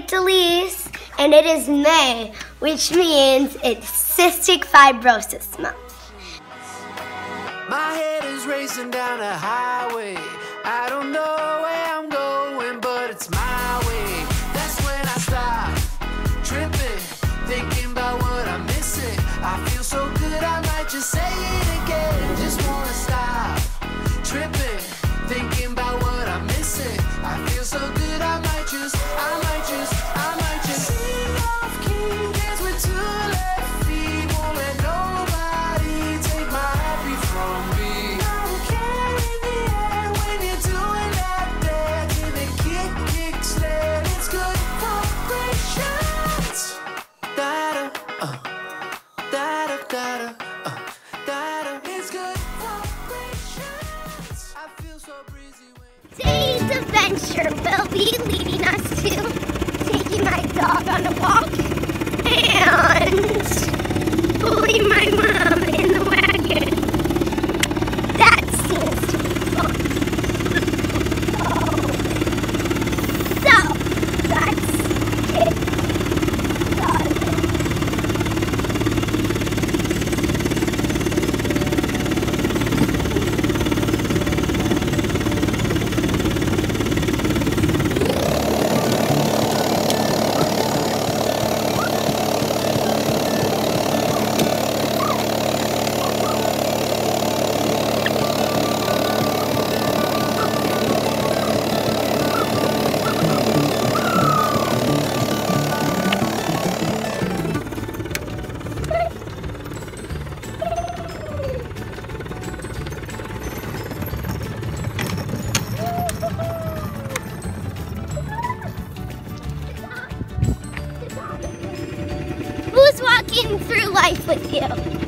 Aunt Elyse, and it is May, which means it's Cystic Fibrosis Month. My head is racing down a highway. I don't know where I'm going, but it's my way. That's when I stop tripping, thinking about what I'm missing. I feel so good, I might just say it again. Just wanna stop tripping, thinking about what I'm missing. I feel so good, I might just, Today's adventure will be leading us through life with you?